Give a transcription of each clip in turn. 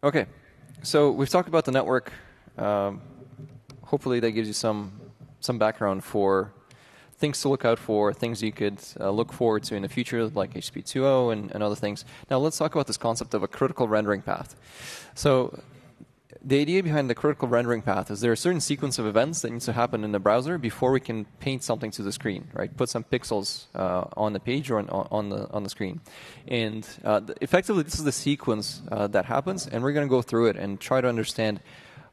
Okay, so we've talked about the network. Um, hopefully, that gives you some some background for things to look out for, things you could uh, look forward to in the future, like HTTP 2.0 and, and other things. Now, let's talk about this concept of a critical rendering path. So, the idea behind the critical rendering path is there a certain sequence of events that needs to happen in the browser before we can paint something to the screen, right? Put some pixels uh, on the page or on, on, the on the screen, and uh, effectively this is the sequence uh, that happens, and we're going to go through it and try to understand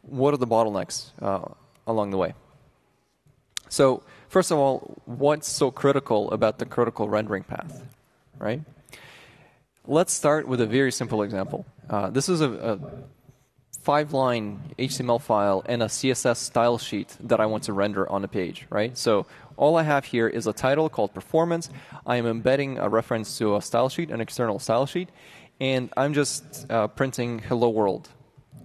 what are the bottlenecks uh, along the way. So first of all, what's so critical about the critical rendering path, right? Let's start with a very simple example. Uh, this is a, a five line HTML file and a CSS style sheet that I want to render on a page, right? So all I have here is a title called performance. I am embedding a reference to a style sheet, an external style sheet, and I'm just uh, printing hello world.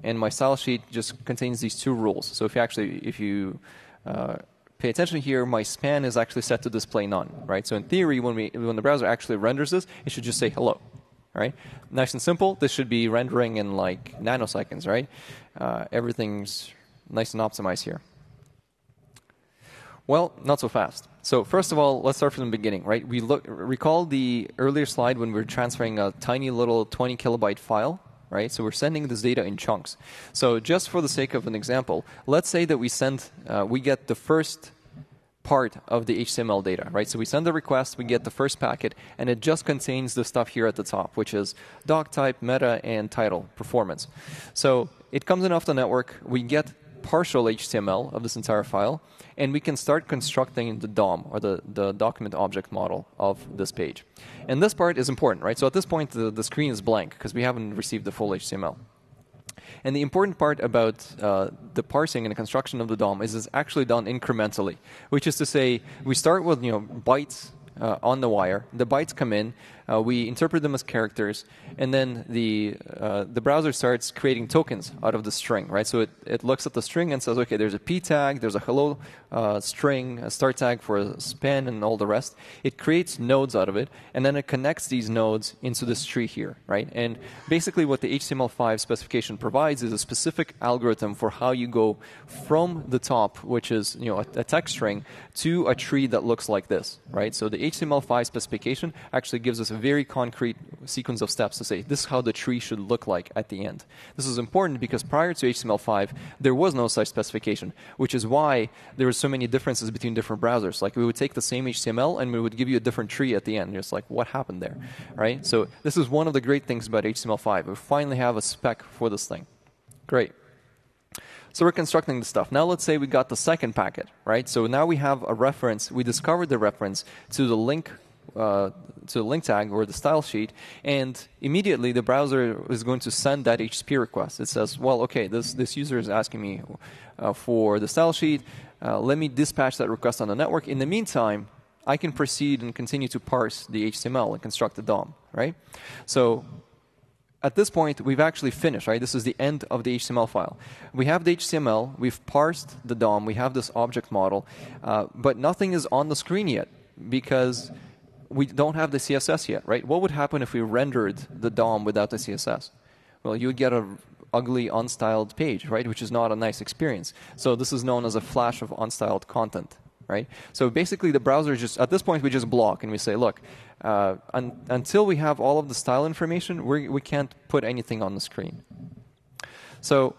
And my style sheet just contains these two rules. So if you actually, if you uh, pay attention here, my span is actually set to display none, right? So in theory, when, we, when the browser actually renders this, it should just say hello, right? Nice and simple. This should be rendering in like nanoseconds, right? Uh, everything's nice and optimized here. Well, not so fast. So first of all, let's start from the beginning, right? We look, recall the earlier slide when we were transferring a tiny little 20 kilobyte file right? So we're sending this data in chunks. So just for the sake of an example, let's say that we send, uh, we get the first part of the HTML data, right? So we send the request, we get the first packet, and it just contains the stuff here at the top, which is doc type, meta, and title, performance. So it comes in off the network, we get partial HTML of this entire file, and we can start constructing the DOM, or the, the document object model of this page. And this part is important, right? So at this point, the, the screen is blank because we haven't received the full HTML. And the important part about uh, the parsing and the construction of the DOM is it's actually done incrementally, which is to say, we start with you know bytes uh, on the wire. The bytes come in, uh, we interpret them as characters, and then the uh, the browser starts creating tokens out of the string, right? So it, it looks at the string and says, okay, there's a p tag, there's a hello uh, string, a start tag for a span, and all the rest. It creates nodes out of it, and then it connects these nodes into this tree here, right? And basically, what the HTML5 specification provides is a specific algorithm for how you go from the top, which is you know a, a text string, to a tree that looks like this, right? So the HTML5 specification actually gives us a very concrete sequence of steps to say this is how the tree should look like at the end. This is important because prior to HTML5, there was no such specification, which is why there were so many differences between different browsers. Like we would take the same HTML and we would give you a different tree at the end. It's like, what happened there, right? So this is one of the great things about HTML5. We finally have a spec for this thing. Great. So we're constructing the stuff. Now let's say we got the second packet, right? So now we have a reference. We discovered the reference to the link uh, to the link tag or the style sheet, and immediately the browser is going to send that HTTP request. It says, well, okay, this, this user is asking me uh, for the style sheet. Uh, let me dispatch that request on the network. In the meantime, I can proceed and continue to parse the HTML and construct the DOM, right? So at this point, we've actually finished, right? This is the end of the HTML file. We have the HTML, we've parsed the DOM, we have this object model, uh, but nothing is on the screen yet because we don't have the CSS yet, right? What would happen if we rendered the DOM without the CSS? Well, you would get a ugly, unstyled page, right? Which is not a nice experience. So this is known as a flash of unstyled content, right? So basically, the browser just at this point we just block and we say, look, uh, un until we have all of the style information, we we can't put anything on the screen. So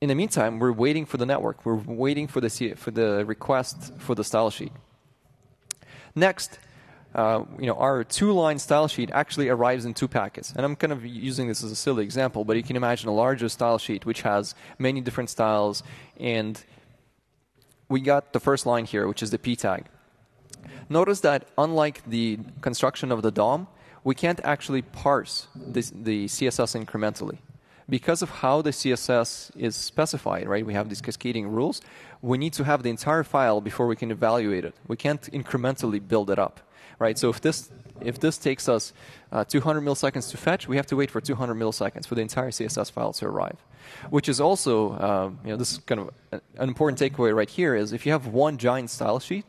in the meantime, we're waiting for the network. We're waiting for the for the request for the style sheet. Next, uh, you know, our two-line style sheet actually arrives in two packets. And I'm kind of using this as a silly example, but you can imagine a larger style sheet which has many different styles. And we got the first line here, which is the p tag. Notice that unlike the construction of the DOM, we can't actually parse this, the CSS incrementally. Because of how the CSS is specified, right? We have these cascading rules. We need to have the entire file before we can evaluate it. We can't incrementally build it up right? So if this if this takes us uh, 200 milliseconds to fetch, we have to wait for 200 milliseconds for the entire CSS file to arrive. Which is also, um, you know, this is kind of an important takeaway right here is if you have one giant style sheet,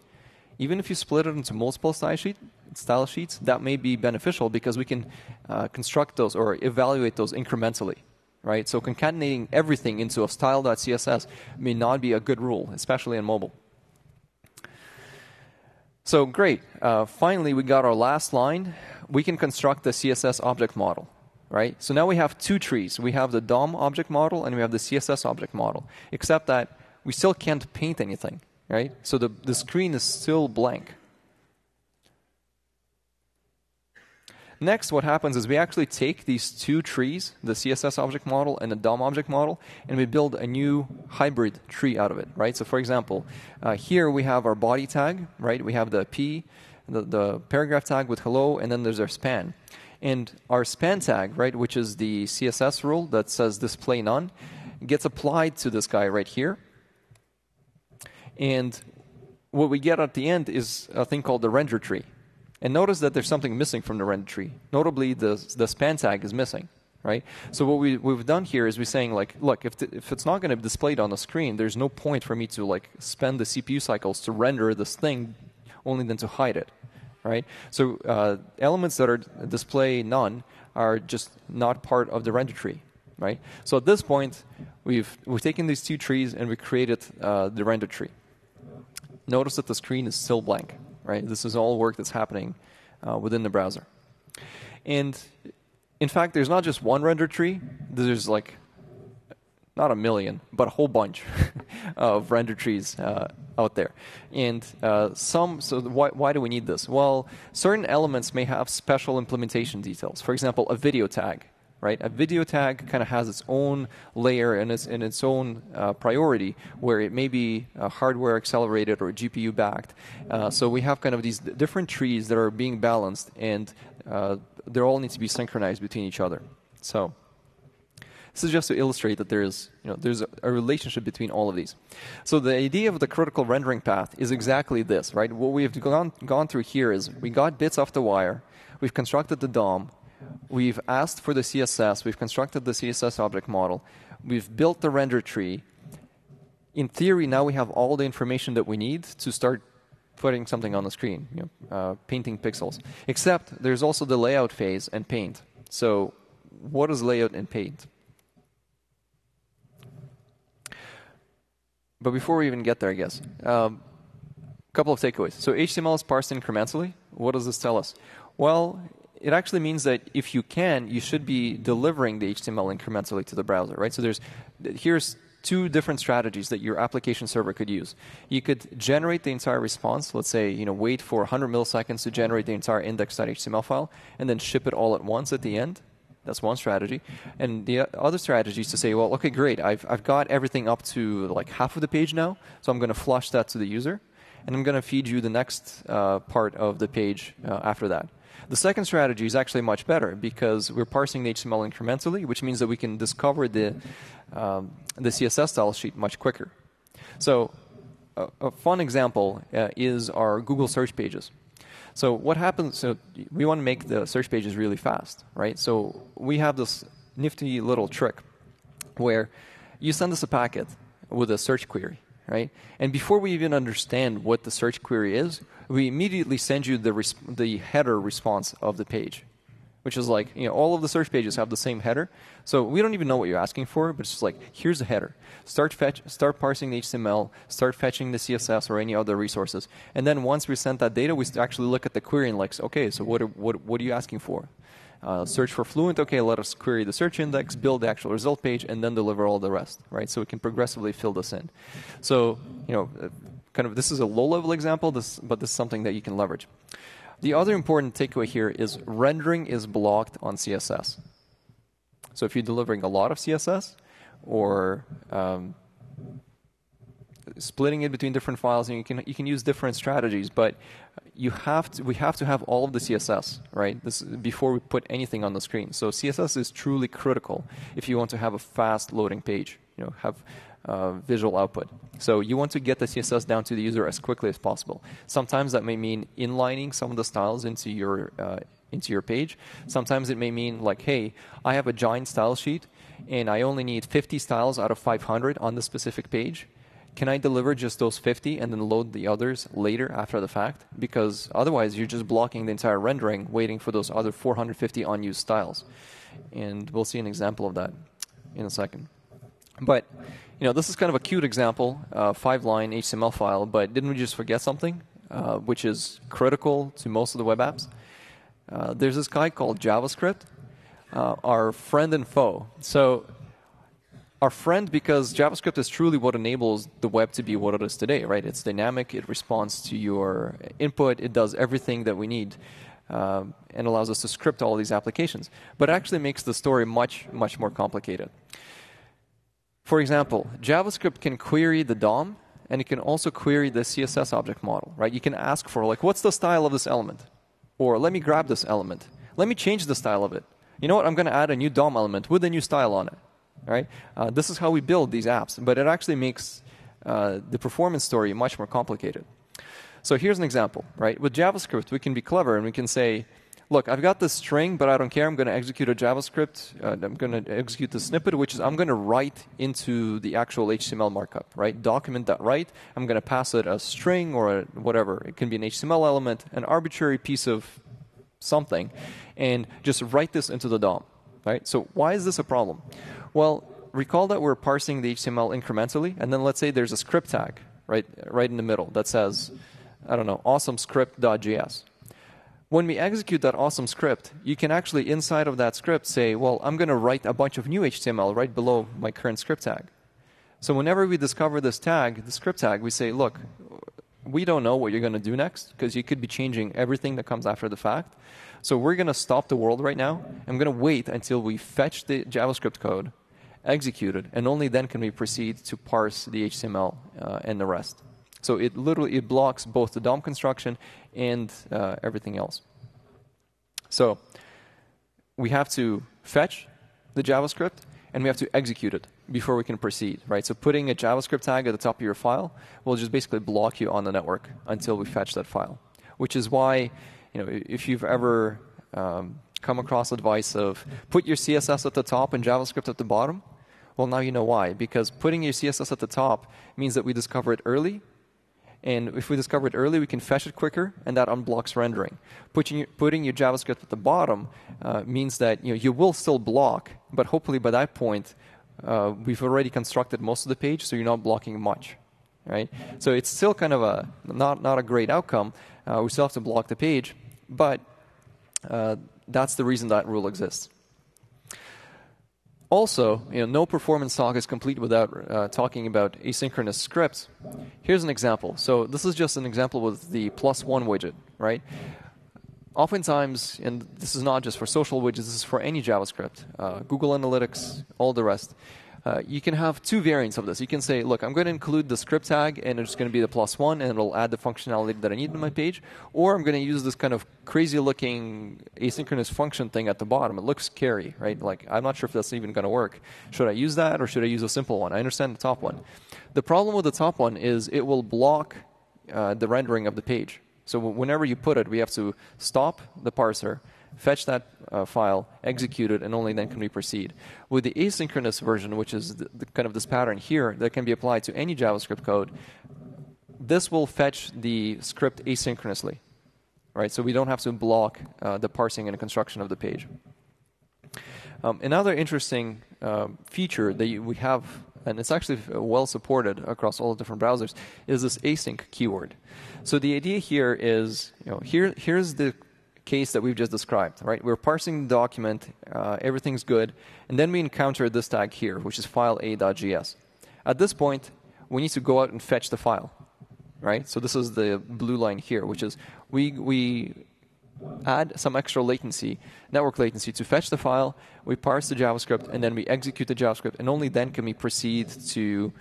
even if you split it into multiple style, sheet, style sheets, that may be beneficial because we can uh, construct those or evaluate those incrementally, right? So concatenating everything into a style.css may not be a good rule, especially in mobile. So great. Uh, finally, we got our last line. We can construct the CSS object model, right? So now we have two trees. We have the DOM object model and we have the CSS object model, except that we still can't paint anything, right? So the, the screen is still blank. Next, what happens is we actually take these two trees, the CSS object model and the DOM object model, and we build a new hybrid tree out of it, right? So for example, uh, here we have our body tag, right? We have the P, the, the paragraph tag with hello, and then there's our span. And our span tag, right, which is the CSS rule that says display none, gets applied to this guy right here. And what we get at the end is a thing called the render tree. And notice that there's something missing from the render tree. Notably, the, the span tag is missing, right? So what we, we've done here is we're saying, like, look, if, the, if it's not going to be displayed on the screen, there's no point for me to, like, spend the CPU cycles to render this thing only then to hide it, right? So uh, elements that are display none are just not part of the render tree, right? So at this point, we've, we've taken these two trees and we created uh, the render tree. Notice that the screen is still blank right? This is all work that's happening uh, within the browser. And in fact, there's not just one render tree. There's like not a million, but a whole bunch of render trees uh, out there. And uh, some, so why, why do we need this? Well, certain elements may have special implementation details. For example, a video tag right? A video tag kind of has its own layer and its, and its own uh, priority where it may be uh, hardware accelerated or GPU backed. Uh, so we have kind of these different trees that are being balanced and uh, they all need to be synchronized between each other. So this is just to illustrate that there is, you know, there's a, a, relationship between all of these. So the idea of the critical rendering path is exactly this, right? What we've gone, gone through here is we got bits off the wire, we've constructed the DOM, We've asked for the CSS, we've constructed the CSS object model, we've built the render tree. In theory, now we have all the information that we need to start putting something on the screen, you know, uh, painting pixels. Except there's also the layout phase and paint. So what is layout and paint? But before we even get there, I guess, a um, couple of takeaways. So HTML is parsed incrementally. What does this tell us? Well, it actually means that if you can, you should be delivering the HTML incrementally to the browser, right? So there's here's two different strategies that your application server could use. You could generate the entire response, let's say, you know, wait for 100 milliseconds to generate the entire index.html file, and then ship it all at once at the end. That's one strategy. And the other strategy is to say, well, okay, great, I've, I've got everything up to like half of the page now, so I'm going to flush that to the user, and I'm going to feed you the next uh, part of the page uh, after that. The second strategy is actually much better because we're parsing the HTML incrementally, which means that we can discover the, um, the CSS style sheet much quicker. So a, a fun example uh, is our Google search pages. So what happens, so we want to make the search pages really fast, right? So we have this nifty little trick where you send us a packet with a search query right? And before we even understand what the search query is, we immediately send you the, resp- the header response of the page, which is like, you know, all of the search pages have the same header. So we don't even know what you're asking for, but it's just like, here's the header. Start, fetch, start parsing the HTML, start fetching the CSS or any other resources. And then once we send that data, we actually look at the query and like, okay, so what are, what, what are you asking for? Uh, search for Fluent, okay, let us query the search index, build the actual result page, and then deliver all the rest, right? So we can progressively fill this in. So, you know, uh, kind of this is a low-level example, this, but this is something that you can leverage. The other important takeaway here is rendering is blocked on CSS. So if you're delivering a lot of CSS or um, splitting it between different files, and you can you can use different strategies, but you have to, we have to have all of the CSS right this before we put anything on the screen. So CSS is truly critical if you want to have a fast loading page, you know, have uh, visual output. So you want to get the CSS down to the user as quickly as possible. Sometimes that may mean inlining some of the styles into your uh, into your page. Sometimes it may mean like, hey, I have a giant style sheet and I only need 50 styles out of 500 on the specific page can I deliver just those 50 and then load the others later after the fact? Because otherwise, you're just blocking the entire rendering, waiting for those other 450 unused styles. And we'll see an example of that in a second. But you know, this is kind of a cute example, uh, five-line HTML file. But didn't we just forget something, uh, which is critical to most of the web apps? Uh, there's this guy called JavaScript, uh, our friend and foe. So our friend because JavaScript is truly what enables the web to be what it is today, right? It's dynamic, it responds to your input, it does everything that we need. Um, and allows us to script all these applications. But it actually makes the story much, much more complicated. For example, JavaScript can query the DOM and it can also query the CSS object model, right? You can ask for like, what's the style of this element? Or let me grab this element. Let me change the style of it. You know what? I'm going to add a new DOM element with a new style on it, right? Uh, this is how we build these apps, but it actually makes uh, the performance story much more complicated. So here's an example, right? With JavaScript, we can be clever and we can say, look, I've got this string, but I don't care. I'm going to execute a JavaScript. Uh, I'm going to execute the snippet, which is I'm going to write into the actual HTML markup, right? Document.write. I'm going to pass it a string or a whatever. It can be an HTML element, an arbitrary piece of something, and just write this into the DOM, right? So why is this a problem? Well, recall that we're parsing the HTML incrementally, and then let's say there's a script tag, right, right in the middle that says, I don't know, awesome script.js when we execute that awesome script, you can actually, inside of that script, say, well, I'm going to write a bunch of new HTML right below my current script tag. So whenever we discover this tag, the script tag, we say, look, we don't know what you're going to do next because you could be changing everything that comes after the fact. So we're going to stop the world right now. I'm going to wait until we fetch the JavaScript code, execute it, and only then can we proceed to parse the HTML uh, and the rest. So it literally it blocks both the DOM construction and uh, everything else. So we have to fetch the JavaScript and we have to execute it before we can proceed, right? So putting a JavaScript tag at the top of your file will just basically block you on the network until we fetch that file. Which is why, you know, if you've ever um, come across advice of put your CSS at the top and JavaScript at the bottom, well, now you know why. Because putting your CSS at the top means that we discover it early and if we discover it early, we can fetch it quicker, and that unblocks rendering. Putting your, putting your JavaScript at the bottom uh, means that you, know, you will still block, but hopefully by that point, uh, we've already constructed most of the page, so you're not blocking much. Right? So it's still kind of a not, not a great outcome. Uh, we still have to block the page, but uh, that's the reason that rule exists. Also, you know, no performance talk is complete without uh, talking about asynchronous scripts. Here's an example. So this is just an example with the plus one widget, right? Oftentimes, and this is not just for social widgets, this is for any JavaScript, uh, Google Analytics, all the rest. Uh, you can have two variants of this. You can say, look, I'm going to include the script tag, and it's going to be the plus one, and it'll add the functionality that I need in my page. Or I'm going to use this kind of crazy looking asynchronous function thing at the bottom. It looks scary, right? Like, I'm not sure if that's even going to work. Should I use that, or should I use a simple one? I understand the top one. The problem with the top one is it will block uh, the rendering of the page. So whenever you put it, we have to stop the parser, fetch that uh, file, execute it, and only then can we proceed. With the asynchronous version, which is the, the kind of this pattern here that can be applied to any JavaScript code, this will fetch the script asynchronously, right? So we don't have to block uh, the parsing and construction of the page. Um, another interesting uh, feature that we have, and it's actually well supported across all the different browsers, is this async keyword. So the idea here is, you know, here here's the case that we've just described, right? We're parsing the document, uh, everything's good, and then we encounter this tag here, which is file a.js. At this point, we need to go out and fetch the file, right? So this is the blue line here, which is we we add some extra latency, network latency, to fetch the file. We parse the JavaScript, and then we execute the JavaScript, and only then can we proceed to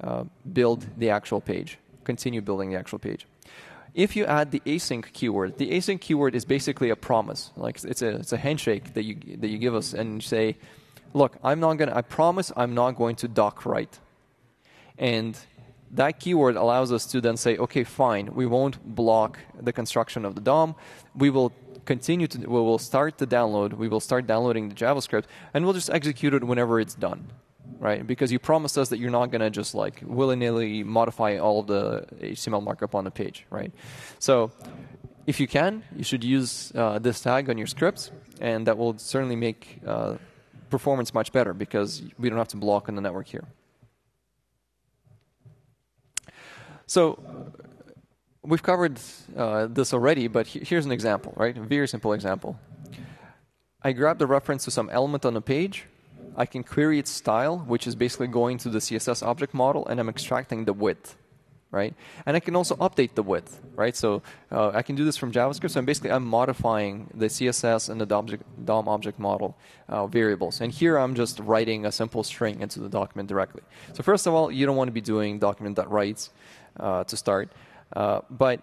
uh, build the actual page, continue building the actual page if you add the async keyword, the async keyword is basically a promise. Like it's a it's a handshake that you that you give us and say, look, I'm not gonna. I promise I'm not going to doc write. And that keyword allows us to then say, okay, fine, we won't block the construction of the DOM. We will continue to. We will start the download. We will start downloading the JavaScript, and we'll just execute it whenever it's done right? Because you promised us that you're not going to just like willy nilly modify all the HTML markup on the page, right? So if you can, you should use uh, this tag on your scripts, and that will certainly make uh, performance much better because we don't have to block on the network here. So we've covered uh, this already, but he- here's an example, right? A very simple example. I grab the reference to some element on the page. I can query its style, which is basically going to the CSS object model, and I'm extracting the width, right? And I can also update the width, right? So uh, I can do this from JavaScript. So I'm basically I'm modifying the CSS and the DOM, object model uh, variables. And here I'm just writing a simple string into the document directly. So first of all, you don't want to be doing document.writes uh, to start. Uh, but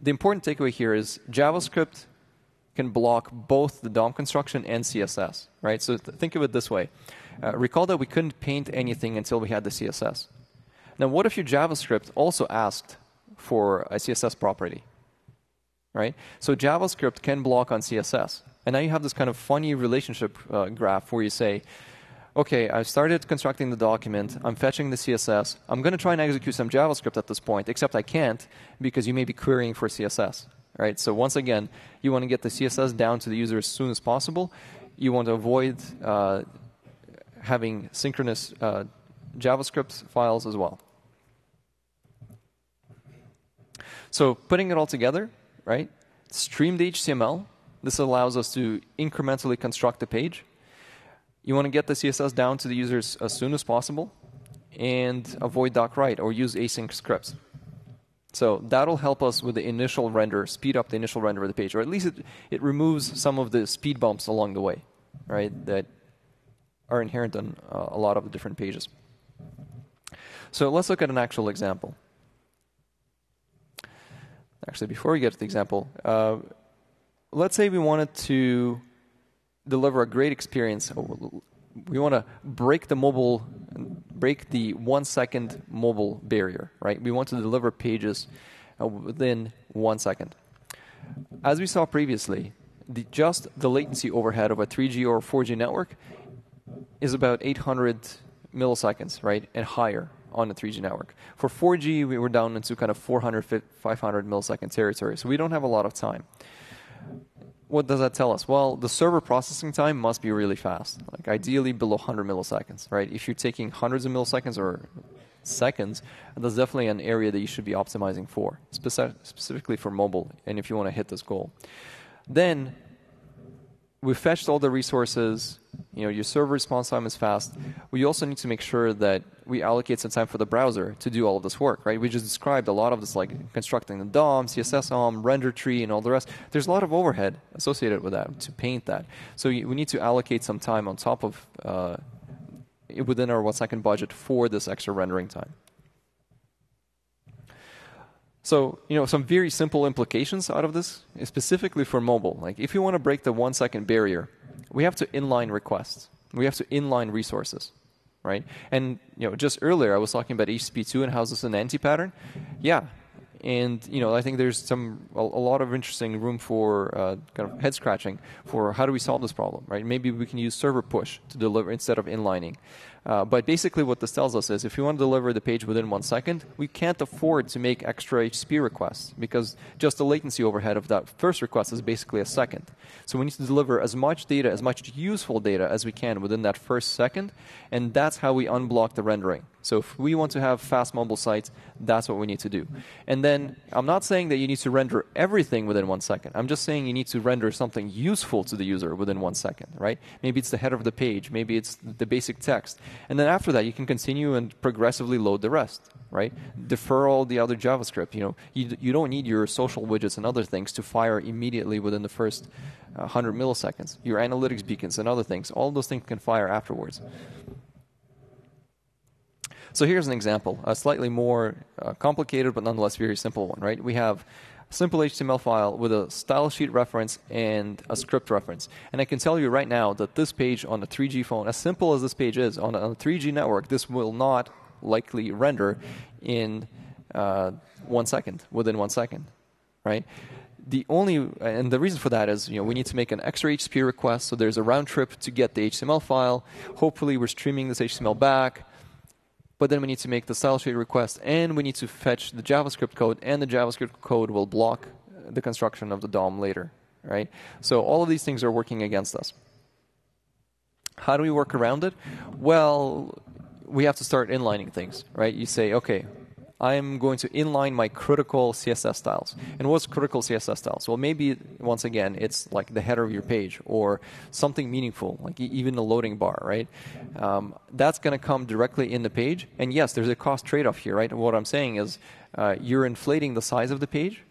the important takeaway here is JavaScript can block both the DOM construction and CSS, right? So th- think of it this way. Uh, recall that we couldn't paint anything until we had the CSS. Now, what if your JavaScript also asked for a CSS property, right? So JavaScript can block on CSS. And now you have this kind of funny relationship uh, graph where you say, okay, I started constructing the document, I'm fetching the CSS, I'm going to try and execute some JavaScript at this point, except I can't because you may be querying for CSS. Right? So once again, you want to get the CSS down to the user as soon as possible. You want to avoid uh, having synchronous uh, JavaScript files as well. So putting it all together, right? Streamed HTML. This allows us to incrementally construct the page. You want to get the CSS down to the users as soon as possible and avoid doc write or use async scripts. So that'll help us with the initial render, speed up the initial render of the page, or at least it, it removes some of the speed bumps along the way, right, that are inherent on uh, a lot of the different pages. So let's look at an actual example. Actually, before we get to the example, uh, let's say we wanted to deliver a great experience. We want to break the mobile, break the one second mobile barrier, right? We want to deliver pages uh, within one second. As we saw previously, the, just the latency overhead of a 3G or 4G network is about 800 milliseconds, right, and higher on the 3G network. For 4G, we were down into kind of 400, 500 millisecond territory, so we don't have a lot of time what does that tell us? Well, the server processing time must be really fast, like ideally below 100 milliseconds, right? If you're taking hundreds of milliseconds or seconds, that's definitely an area that you should be optimizing for, speci- specifically for mobile, and if you want to hit this goal. Then we fetched all the resources. You know, your server response time is fast. We also need to make sure that we allocate some time for the browser to do all of this work, right? We just described a lot of this, like constructing the DOM, CSS DOM, render tree, and all the rest. There's a lot of overhead associated with that to paint that. So we need to allocate some time on top of uh, within our one second budget for this extra rendering time. So, you know, some very simple implications out of this, specifically for mobile. Like, if you want to break the one second barrier, we have to inline requests. We have to inline resources, right? And, you know, just earlier I was talking about HTTP2 and how this is an anti-pattern. Yeah. And, you know, I think there's some, a, a lot of interesting room for uh, kind of head scratching for how do we solve this problem, right? Maybe we can use server push to deliver instead of inlining. Uh, but basically, what this tells us is if you want to deliver the page within one second, we can't afford to make extra HTTP requests because just the latency overhead of that first request is basically a second. So we need to deliver as much data, as much useful data as we can within that first second, and that's how we unblock the rendering. So if we want to have fast mobile sites, that's what we need to do. And then I'm not saying that you need to render everything within one second. I'm just saying you need to render something useful to the user within one second, right? Maybe it's the header of the page, maybe it's the basic text. And then after that, you can continue and progressively load the rest, right? Defer all the other JavaScript. You know, you, you don't need your social widgets and other things to fire immediately within the first uh, 100 milliseconds. Your analytics beacons and other things, all those things can fire afterwards. So here's an example, a slightly more uh, complicated but nonetheless very simple one, right? We have simple HTML file with a style sheet reference and a script reference. And I can tell you right now that this page on a 3G phone, as simple as this page is, on a, on a 3G network, this will not likely render in uh, one second, within one second, right? the only and the reason for that is you know we need to make an extra HTTP request, so there's a round trip to get the HTML file. Hopefully, we're streaming this HTML back but then we need to make the style sheet request and we need to fetch the JavaScript code and the JavaScript code will block uh, the construction of the DOM later, right? So all of these things are working against us. How do we work around it? Well, we have to start inlining things, right? You say, okay, I'm going to inline my critical CSS styles. And what's critical CSS styles? Well, maybe once again, it's like the header of your page or something meaningful, like even the loading bar, right? Um, that's going to come directly in the page. And yes, there's a cost trade-off here, right? what I'm saying is uh, you're inflating the size of the page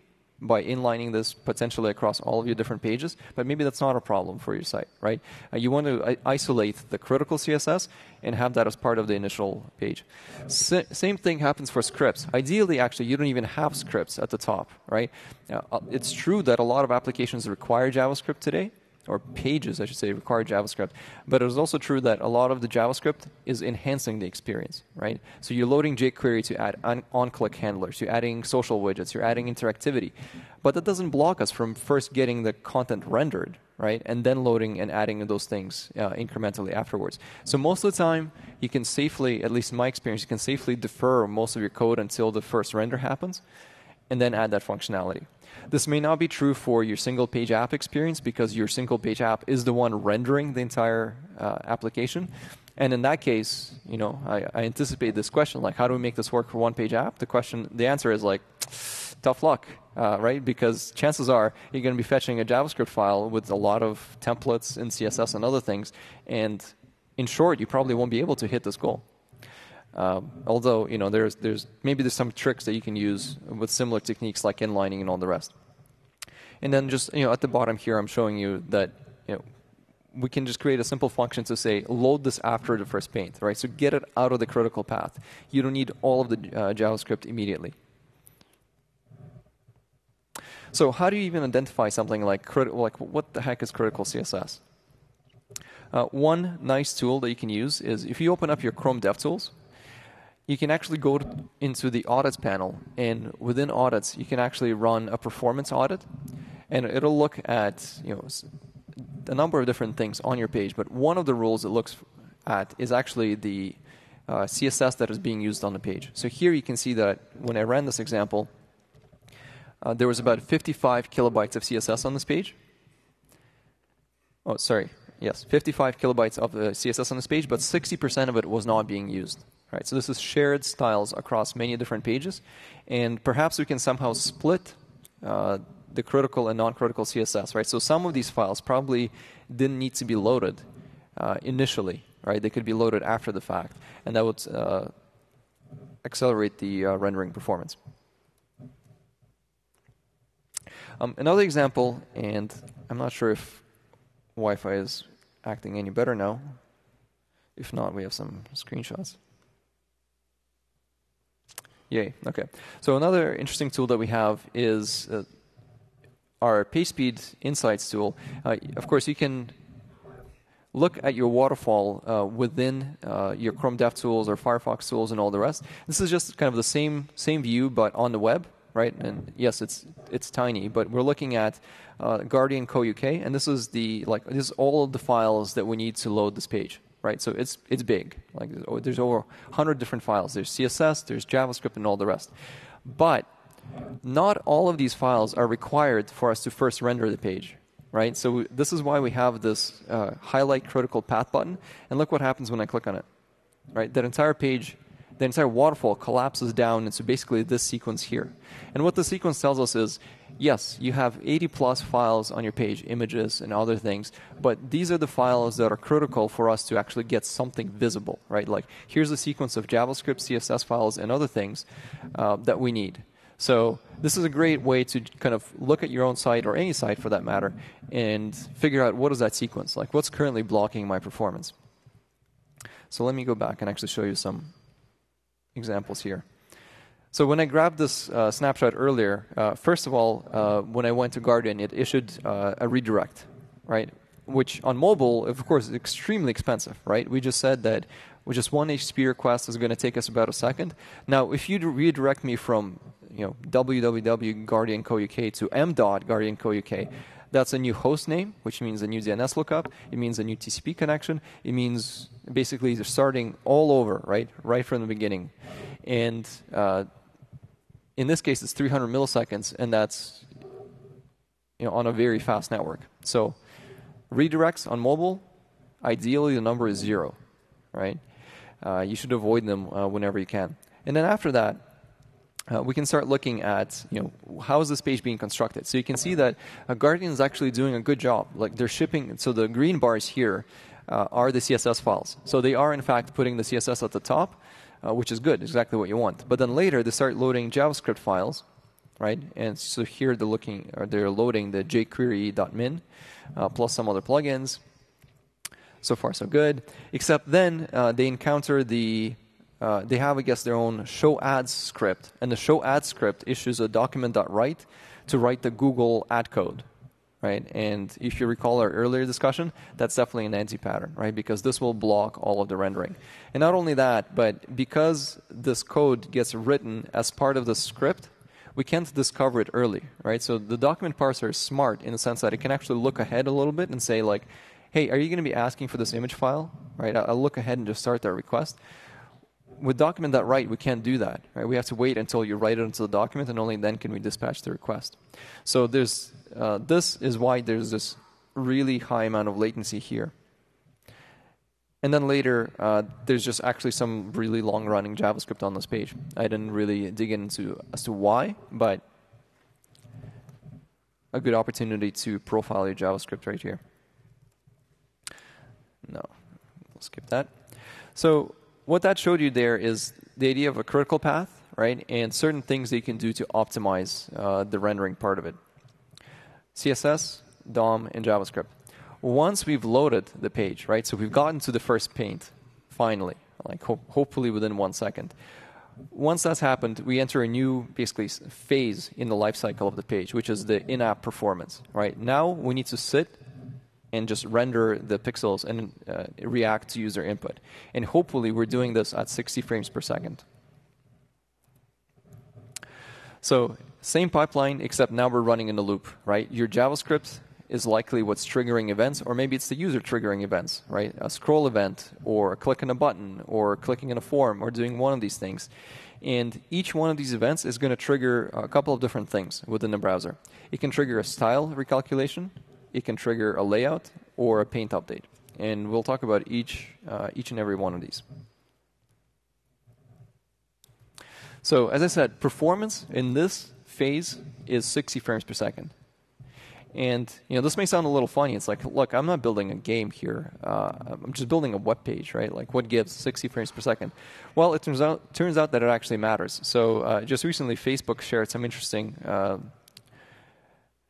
by inlining this potentially across all of your different pages, but maybe that's not a problem for your site, right? Uh, you want to isolate the critical CSS and have that as part of the initial page. S- same thing happens for scripts. Ideally, actually, you don't even have scripts at the top, right? Uh, uh it's true that a lot of applications require JavaScript today, or pages, I should say, require JavaScript. But it is also true that a lot of the JavaScript is enhancing the experience, right? So you're loading jQuery to add on-click handlers, you're adding social widgets, you're adding interactivity. But that doesn't block us from first getting the content rendered, right? And then loading and adding those things uh, incrementally afterwards. So most of the time, you can safely, at least in my experience, you can safely defer most of your code until the first render happens, and then add that functionality. This may not be true for your single page app experience because your single page app is the one rendering the entire uh, application. And in that case, you know, I, I, anticipate this question, like, how do we make this work for one page app? The question, the answer is like, tough luck, uh, right? Because chances are you're going to be fetching a JavaScript file with a lot of templates and CSS and other things. And in short, you probably won't be able to hit this goal. Um, although you know there's there's maybe there's some tricks that you can use with similar techniques like inlining and all the rest. And then just you know at the bottom here, I'm showing you that you know we can just create a simple function to say load this after the first paint, right? So get it out of the critical path. You don't need all of the uh, JavaScript immediately. So how do you even identify something like critical? Like what the heck is critical CSS? Uh, one nice tool that you can use is if you open up your Chrome DevTools, you can actually go into the audits panel, and within audits, you can actually run a performance audit, and it'll look at you know a number of different things on your page. But one of the rules it looks at is actually the uh, CSS that is being used on the page. So here you can see that when I ran this example, uh, there was about 55 kilobytes of CSS on this page. Oh, sorry. Yes, 55 kilobytes of the CSS on this page, but 60% of it was not being used. Right, so this is shared styles across many different pages, and perhaps we can somehow split uh, the critical and non-critical CSS. Right, so some of these files probably didn't need to be loaded uh, initially. Right, they could be loaded after the fact, and that would uh, accelerate the uh, rendering performance. Um, another example, and I'm not sure if Wi-Fi is acting any better now. If not, we have some screenshots. Yay. Okay. So another interesting tool that we have is uh, our PageSpeed Insights tool. Uh, of course, you can look at your waterfall uh, within uh, your Chrome DevTools or Firefox tools and all the rest. This is just kind of the same same view, but on the web, right? And yes, it's it's tiny, but we're looking at uh, Guardian Co UK, and this is the like this is all of the files that we need to load this page right? So it's it's big. Like there's over 100 different files. There's CSS, there's JavaScript, and all the rest. But not all of these files are required for us to first render the page, right? So this is why we have this uh, highlight critical path button. And look what happens when I click on it, right? That entire page the entire waterfall collapses down into basically this sequence here. And what the sequence tells us is yes, you have 80 plus files on your page, images and other things, but these are the files that are critical for us to actually get something visible, right? Like here's a sequence of JavaScript, CSS files, and other things uh, that we need. So this is a great way to kind of look at your own site or any site for that matter and figure out what is that sequence like what's currently blocking my performance. So let me go back and actually show you some examples here. So when I grabbed this uh, snapshot earlier, uh, first of all, uh, when I went to Guardian, it issued uh, a redirect, right? Which on mobile, of course, is extremely expensive, right? We just said that just one HTTP request is going to take us about a second. Now, if you redirect me from you know www.guardian.co.uk to m.guardian.co.uk, that's a new host name, which means a new DNS lookup. It means a new TCP connection. It means basically they're starting all over, right? Right from the beginning. And uh, in this case, it's 300 milliseconds, and that's you know, on a very fast network. So redirects on mobile, Ideally, the number is zero, right? Uh, you should avoid them uh, whenever you can. And then after that, uh, we can start looking at you know how is this page being constructed. So you can see that uh, Guardian is actually doing a good job. Like they're shipping. So the green bars here uh, are the CSS files. So they are in fact putting the CSS at the top, uh, which is good, exactly what you want. But then later they start loading JavaScript files, right? And so here they're looking, or they're loading the jQuery.min uh, plus some other plugins. So far, so good. Except then uh, they encounter the uh, they have, I guess, their own show ads script, and the show ads script issues a document.write to write the Google ad code, right? And if you recall our earlier discussion, that's definitely an anti pattern, right? Because this will block all of the rendering. And not only that, but because this code gets written as part of the script, we can't discover it early, right? So the document parser is smart in the sense that it can actually look ahead a little bit and say like, hey, are you going to be asking for this image file? Right? I'll look ahead and just start that request. With document.write, we can't do that. Right? We have to wait until you write it into the document, and only then can we dispatch the request. So there's uh, this is why there's this really high amount of latency here. And then later, uh, there's just actually some really long running JavaScript on this page. I didn't really dig into as to why, but a good opportunity to profile your JavaScript right here. No, we'll skip that. So what that showed you there is the idea of a critical path, right? And certain things that you can do to optimize uh, the rendering part of it. CSS, DOM, and JavaScript. Once we've loaded the page, right? So we've gotten to the first paint, finally, like ho- hopefully within one second. Once that's happened, we enter a new, basically, phase in the lifecycle of the page, which is the in-app performance, right? Now we need to sit and just render the pixels and uh, react to user input. And hopefully, we're doing this at 60 frames per second. So, same pipeline, except now we're running in a loop, right? Your JavaScript is likely what's triggering events, or maybe it's the user triggering events, right? A scroll event, or clicking a button, or clicking in a form, or doing one of these things. And each one of these events is going to trigger a couple of different things within the browser. It can trigger a style recalculation, it can trigger a layout or a paint update. And we'll talk about each, uh, each and every one of these. So, as I said, performance in this phase is 60 frames per second. And you know, this may sound a little funny. It's like, look, I'm not building a game here. Uh, I'm just building a web page, right? Like, what gives 60 frames per second? Well, it turns out turns out that it actually matters. So, uh, just recently, Facebook shared some interesting uh,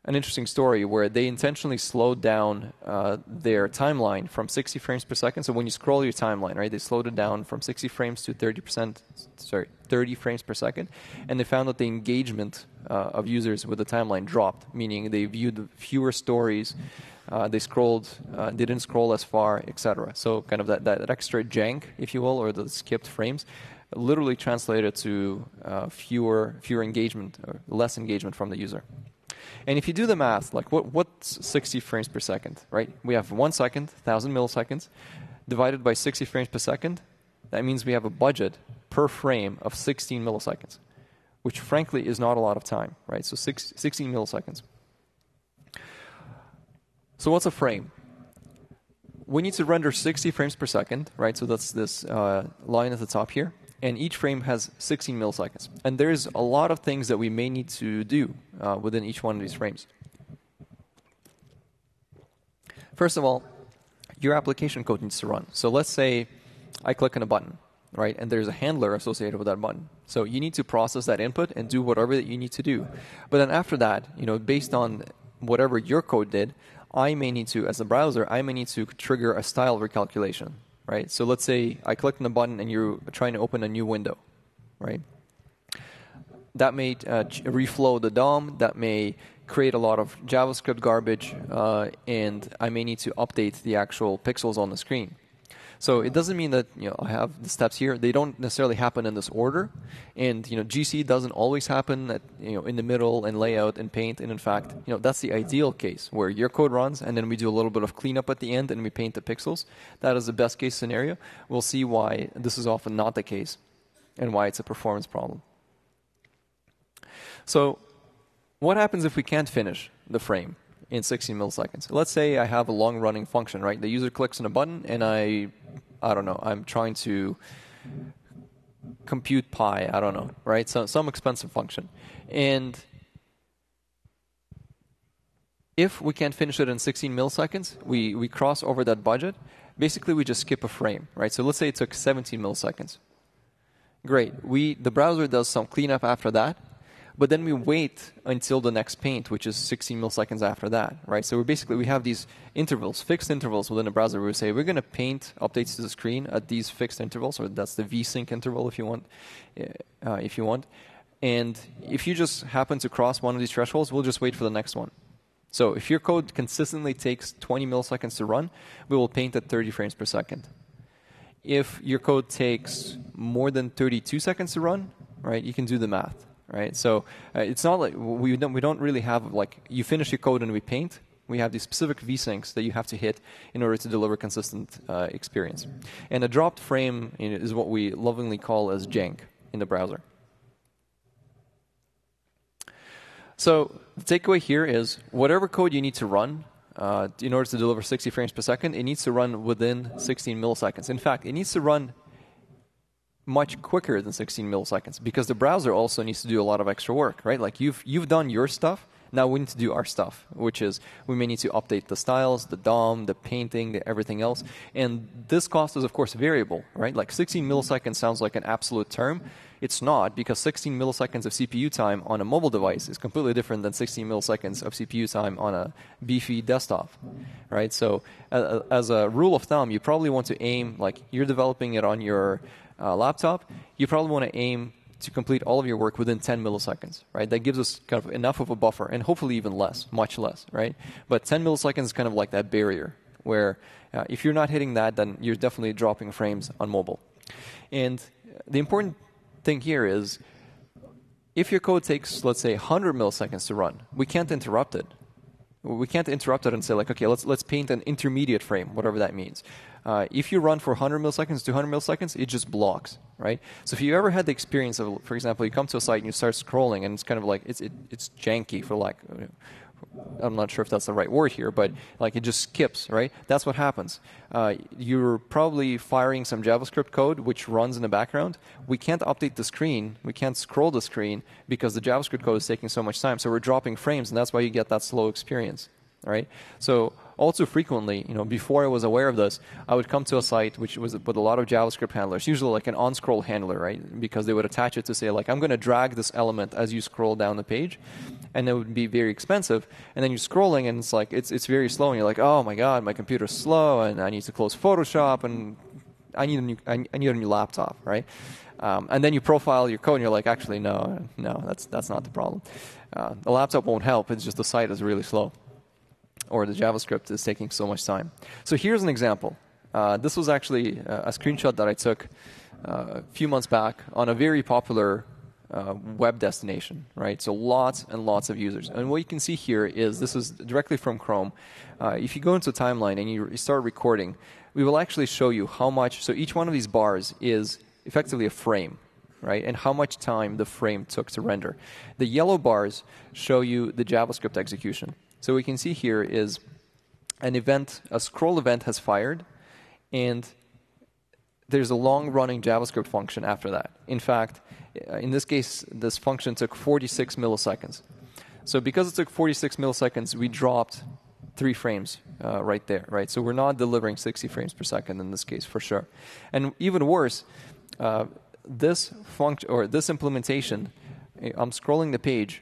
an interesting story where they intentionally slowed down uh, their timeline from 60 frames per second. So when you scroll your timeline, right, they slowed it down from 60 frames to 30 percent, sorry, 30 frames per second, and they found that the engagement uh, of users with the timeline dropped, meaning they viewed fewer stories, uh, they scrolled, uh, didn't scroll as far, etc. So kind of that, that extra jank, if you will, or the skipped frames, literally translated to uh, fewer fewer engagement or less engagement from the user. And if you do the math, like what, what's 60 frames per second, right? We have one second, 1,000 milliseconds, divided by 60 frames per second. That means we have a budget per frame of 16 milliseconds, which frankly is not a lot of time, right? So six, 16 milliseconds. So what's a frame? We need to render 60 frames per second, right? So that's this uh, line at the top here and each frame has 16 milliseconds. And there's a lot of things that we may need to do uh, within each one of these frames. First of all, your application code needs to run. So let's say I click on a button, right, and there's a handler associated with that button. So you need to process that input and do whatever that you need to do. But then after that, you know, based on whatever your code did, I may need to, as a browser, I may need to trigger a style recalculation right? So let's say I click on the button and you're trying to open a new window, right? That may uh, reflow the DOM. That may create a lot of JavaScript garbage, uh, and I may need to update the actual pixels on the screen. So it doesn't mean that you know I have the steps here. They don't necessarily happen in this order, and you know GC doesn't always happen at, you know in the middle and layout and paint. And in fact, you know that's the ideal case where your code runs and then we do a little bit of cleanup at the end and we paint the pixels. That is the best case scenario. We'll see why this is often not the case, and why it's a performance problem. So, what happens if we can't finish the frame? In 16 milliseconds. Let's say I have a long running function, right? The user clicks on a button and I, I don't know, I'm trying to compute pi, I don't know, right? So some expensive function. And if we can't finish it in 16 milliseconds, we, we cross over that budget, basically we just skip a frame, right? So let's say it took 17 milliseconds. Great. We, the browser does some cleanup after that, but then we wait until the next paint, which is 16 milliseconds after that, right? So we basically we have these intervals, fixed intervals within the browser. Where we say we're going to paint updates to the screen at these fixed intervals, or that's the vsync interval if you want, uh, if you want. And if you just happen to cross one of these thresholds, we'll just wait for the next one. So if your code consistently takes 20 milliseconds to run, we will paint at 30 frames per second. If your code takes more than 32 seconds to run, right, you can do the math, right? So uh, it's not like we don't, we don't really have like you finish your code and we paint. We have these specific vsyncs that you have to hit in order to deliver consistent uh, experience. And a dropped frame is what we lovingly call as jank in the browser. So the takeaway here is whatever code you need to run uh, in order to deliver 60 frames per second, it needs to run within 16 milliseconds. In fact, it needs to run much quicker than 16 milliseconds because the browser also needs to do a lot of extra work, right? Like you've you've done your stuff. Now we need to do our stuff, which is we may need to update the styles, the DOM, the painting, the everything else. And this cost is of course variable, right? Like 16 milliseconds sounds like an absolute term. It's not because 16 milliseconds of CPU time on a mobile device is completely different than 16 milliseconds of CPU time on a beefy desktop, right? So uh, as a rule of thumb, you probably want to aim like you're developing it on your uh, laptop. You probably want to aim to complete all of your work within 10 milliseconds, right? That gives us kind of enough of a buffer, and hopefully even less, much less, right? But 10 milliseconds is kind of like that barrier where uh, if you're not hitting that, then you're definitely dropping frames on mobile. And the important thing here is if your code takes, let's say, 100 milliseconds to run, we can't interrupt it. We can't interrupt it and say, like, okay, let's, let's paint an intermediate frame, whatever that means. Uh, if you run for 100 milliseconds, 200 milliseconds, it just blocks, right? So if you ever had the experience of, for example, you come to a site and you start scrolling and it's kind of like, it's, it, it's janky for like, I'm not sure if that's the right word here, but like it just skips, right? That's what happens. Uh, you're probably firing some JavaScript code which runs in the background. We can't update the screen, we can't scroll the screen because the JavaScript code is taking so much time. So we're dropping frames, and that's why you get that slow experience, right? So also frequently, you know, before I was aware of this, I would come to a site which was with a lot of JavaScript handlers, usually like an on-scroll handler, right? Because they would attach it to say like, I'm going to drag this element as you scroll down the page, and it would be very expensive. And then you're scrolling, and it's like it's it's very slow, and you're like, oh my god, my computer's slow, and I need to close Photoshop, and I need a new I need a new laptop, right? Um, and then you profile your code, and you're like, actually, no, no, that's that's not the problem. Uh, the laptop won't help. It's just the site is really slow or the JavaScript is taking so much time. So here's an example. Uh, this was actually uh, a screenshot that I took uh, a few months back on a very popular uh, web destination, right? So lots and lots of users. And what you can see here is this is directly from Chrome. Uh, if you go into timeline and you start recording, we will actually show you how much. So each one of these bars is effectively a frame, right? And how much time the frame took to render. The yellow bars show you the JavaScript execution. So we can see here is an event, a scroll event has fired, and there's a long running JavaScript function after that. In fact, in this case, this function took 46 milliseconds. So because it took 46 milliseconds, we dropped three frames uh, right there, right? So we're not delivering 60 frames per second in this case for sure. And even worse, uh, this function or this implementation, I'm scrolling the page,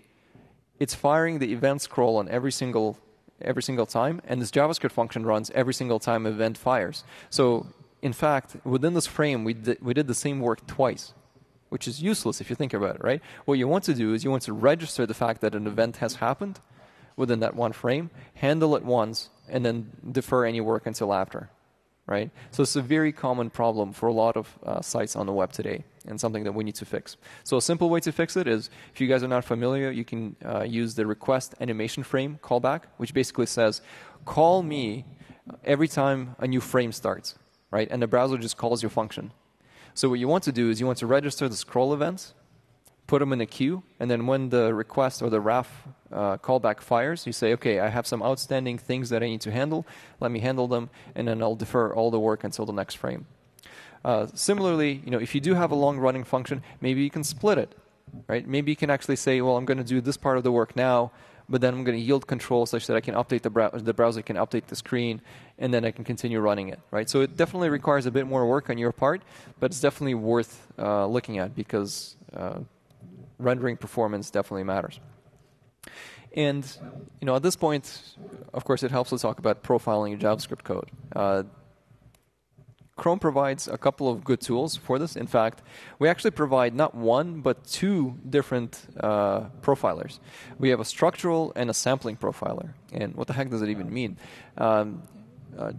it's firing the event scroll on every single every single time, and this JavaScript function runs every single time event fires. So in fact, within this frame, we we did the same work twice, which is useless if you think about it, right? What you want to do is you want to register the fact that an event has happened within that one frame, handle it once, and then defer any work until after right? So it's a very common problem for a lot of uh, sites on the web today and something that we need to fix. So a simple way to fix it is, if you guys are not familiar, you can uh, use the request animation frame callback, which basically says, call me every time a new frame starts, right? And the browser just calls your function. So what you want to do is you want to register the scroll events, put them in a queue, and then when the request or the RAF uh, callback fires, you say, okay, I have some outstanding things that I need to handle. Let me handle them, and then I'll defer all the work until the next frame. Uh, similarly, you know, if you do have a long-running function, maybe you can split it, right? Maybe you can actually say, well, I'm going to do this part of the work now, but then I'm going to yield control such that I can update the, brow- the browser can update the screen, and then I can continue running it, right? So it definitely requires a bit more work on your part, but it's definitely worth uh, looking at because uh, rendering performance definitely matters. And you know, at this point, of course, it helps to talk about profiling your JavaScript code. Uh, Chrome provides a couple of good tools for this. In fact, we actually provide not one, but two different uh, profilers. We have a structural and a sampling profiler. And what the heck does it even mean? Um, uh,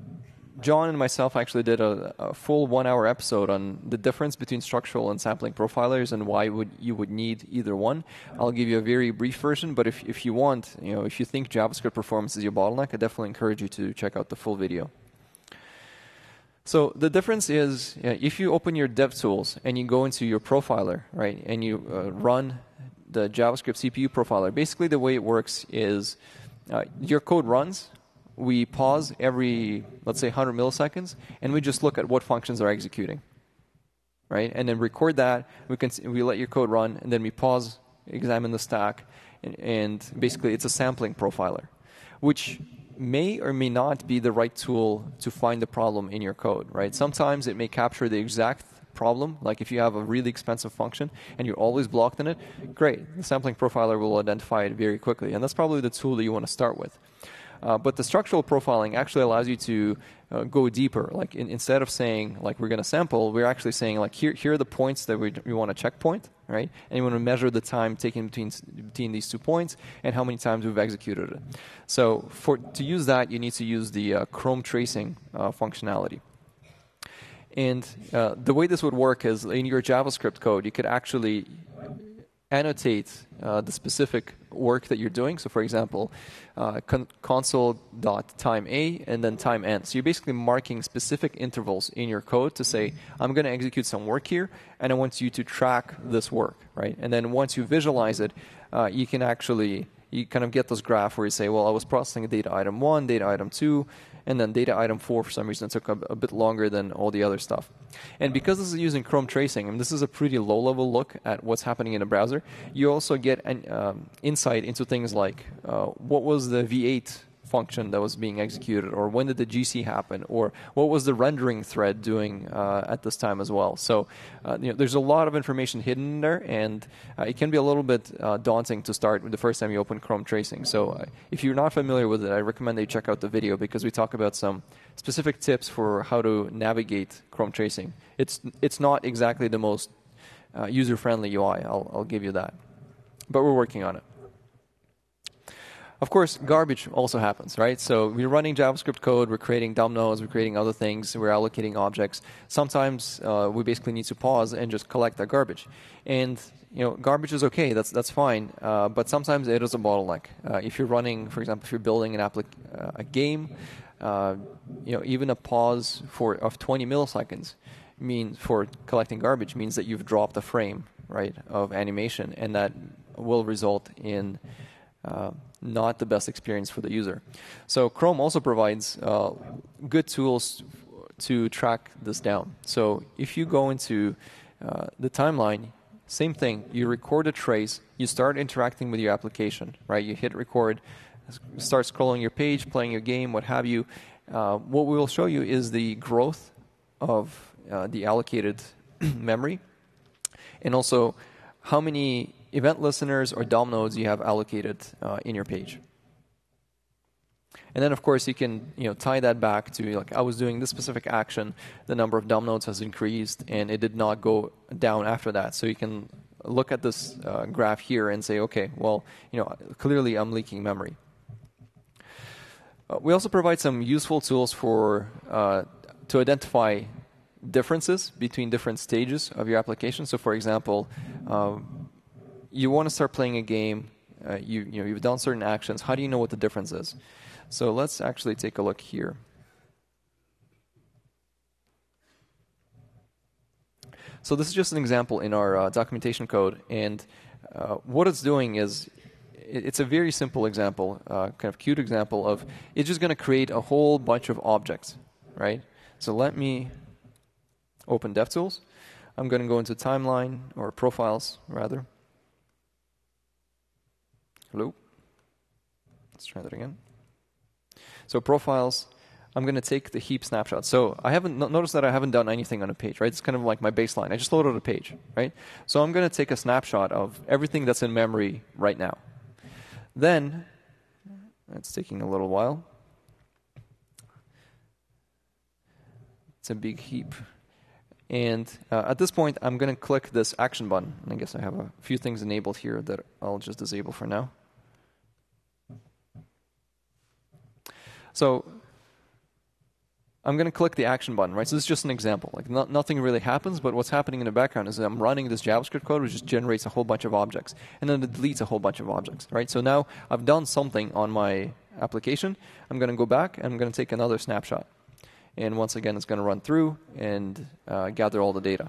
John and myself actually did a, a full one-hour episode on the difference between structural and sampling profilers and why would you would need either one. I'll give you a very brief version, but if if you want, you know, if you think JavaScript performance is your bottleneck, I definitely encourage you to check out the full video. So the difference is you know, if you open your DevTools and you go into your profiler, right, and you uh, run the JavaScript CPU profiler, basically the way it works is uh, your code runs. We pause every, let's say, 100 milliseconds, and we just look at what functions are executing, right? And then record that. We can we let your code run, and then we pause, examine the stack, and, and basically it's a sampling profiler, which may or may not be the right tool to find the problem in your code, right? Sometimes it may capture the exact problem, like if you have a really expensive function and you're always blocked in it, great. The sampling profiler will identify it very quickly, and that's probably the tool that you want to start with. Uh, but the structural profiling actually allows you to uh, go deeper. Like in, instead of saying like we're going to sample, we're actually saying like here here are the points that we, we want to checkpoint, right? And you want to measure the time taken between between these two points and how many times we've executed it. So for to use that, you need to use the uh, Chrome tracing uh, functionality. And uh, the way this would work is in your JavaScript code, you could actually annotate uh, the specific work that you're doing. So, for example, uh, con- console.time A and then timeEnd. So, you're basically marking specific intervals in your code to say, I'm going to execute some work here, and I want you to track this work, right? And then once you visualize it, uh, you can actually you kind of get this graph where you say, well, I was processing data item one, data item two, and then data item 4 for some reason took a, a, bit longer than all the other stuff. And because this is using Chrome tracing, and this is a pretty low level look at what's happening in a browser, you also get an um, insight into things like uh, what was the V8 function that was being executed, or when did the GC happen, or what was the rendering thread doing uh, at this time as well. So, uh, you know, there's a lot of information hidden in there, and uh, it can be a little bit uh, daunting to start with the first time you open Chrome tracing. So, uh, if you're not familiar with it, I recommend that you check out the video because we talk about some specific tips for how to navigate Chrome tracing. It's it's not exactly the most uh, user-friendly UI. I'll, I'll give you that, but we're working on it. Of course, garbage also happens, right? So we're running JavaScript code, we're creating DOM nodes, we're creating other things, we're allocating objects. Sometimes uh, we basically need to pause and just collect that garbage. And you know, garbage is okay, that's, that's fine, uh, but sometimes it is a bottleneck. Uh, if you're running, for example, if you're building an applic- uh, a game, uh, you know, even a pause for of 20 milliseconds means for collecting garbage means that you've dropped a frame, right, of animation, and that will result in uh, not the best experience for the user. So Chrome also provides uh, good tools to track this down. So if you go into uh, the timeline, same thing. You record a trace. You start interacting with your application, right? You hit record, start scrolling your page, playing your game, what have you. Uh, what we will show you is the growth of uh, the allocated memory, and also how many event listeners or DOM nodes you have allocated uh, in your page. And then, of course, you can you know tie that back to like I was doing this specific action, the number of DOM nodes has increased, and it did not go down after that. So you can look at this uh, graph here and say, okay, well, you know, clearly I'm leaking memory. Uh, we also provide some useful tools for uh, to identify differences between different stages of your application. So, for example, um, you want to start playing a game, uh, you, you know, you've done certain actions. How do you know what the difference is? So let's actually take a look here. So this is just an example in our uh, documentation code, and uh, what it's doing is it's a very simple example, uh, kind of cute example of it's just going to create a whole bunch of objects, right? So let me open DevTools. I'm going to go into timeline or profiles rather. Hello. Let's try that again. So profiles. I'm going to take the heap snapshot. So I haven't noticed that I haven't done anything on a page, right? It's kind of like my baseline. I just loaded a page, right? So I'm going to take a snapshot of everything that's in memory right now. Then, it's taking a little while. It's a big heap. And uh, at this point, I'm going to click this action button. And I guess I have a few things enabled here that I'll just disable for now. So I'm going to click the action button, right? So this is just an example. Like no, nothing really happens, but what's happening in the background is I'm running this JavaScript code, which just generates a whole bunch of objects, and then it deletes a whole bunch of objects, right? So now I've done something on my application. I'm going to go back and I'm going to take another snapshot, and once again, it's going to run through and uh, gather all the data.